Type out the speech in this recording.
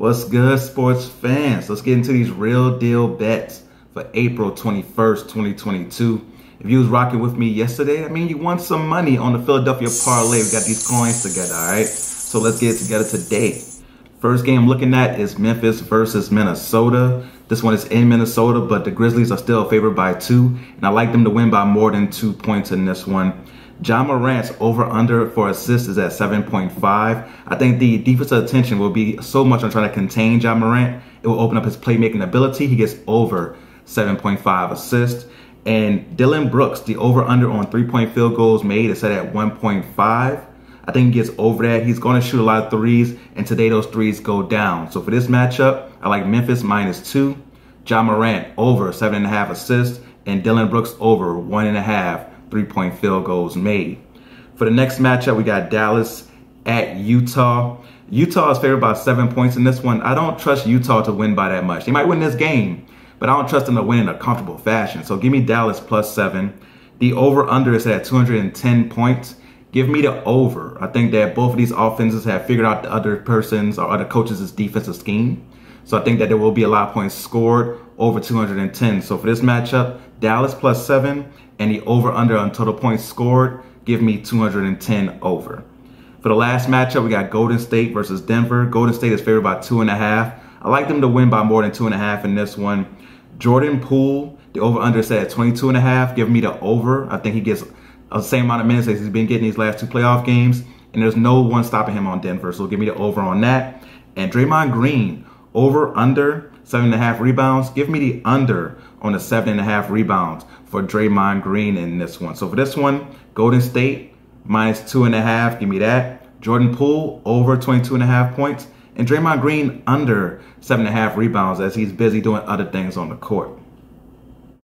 What's good, sports fans? Let's get into these real deal bets for April 21st, 2022. If you was rocking with me yesterday, I mean, you won some money on the Philadelphia parlay. We got these coins together, all right? So let's get it together today. First game I'm looking at is Memphis versus Minnesota. This one is in Minnesota, but the Grizzlies are still favored by two, and I like them to win by more than two points in this one. Ja Morant's over under for assists is at 7.5. I think the defensive attention will be so much on trying to contain Ja Morant. It will open up his playmaking ability. He gets over 7.5 assists. And Dillon Brooks, the over under on three point field goals made is set at 1.5. I think he gets over that. He's going to shoot a lot of threes, and today those threes go down. So for this matchup, I like Memphis minus two, Ja Morant over seven and a half assists, and Dillon Brooks over one and a half three point field goals made. For the next matchup, we got Dallas at Utah. Utah is favored by seven points in this one. I don't trust Utah to win by that much. They might win this game, but I don't trust them to win in a comfortable fashion. So give me Dallas plus seven. The over under is at 210 points. Give me the over. I think that both of these offenses have figured out the other person's or other coaches' defensive scheme. So I think that there will be a lot of points scored over 210. So for this matchup, Dallas plus seven and the over under on total points scored, give me 210 over. For the last matchup, we got Golden State versus Denver. Golden State is favored by two and a half. I like them to win by more than two and a half in this one. Jordan Poole, the over under set at 22 and a half. Give me the over. I think he gets the same amount of minutes as he's been getting these last two playoff games. And there's no one stopping him on Denver. So give me the over on that. And Draymond Green, over under seven and a half rebounds. Give me the under on the seven and a half rebounds for Draymond Green in this one. So for this one, Golden State minus two and a half. Give me that. Jordan Poole over 22 and a half points. And Draymond Green under seven and a half rebounds as he's busy doing other things on the court.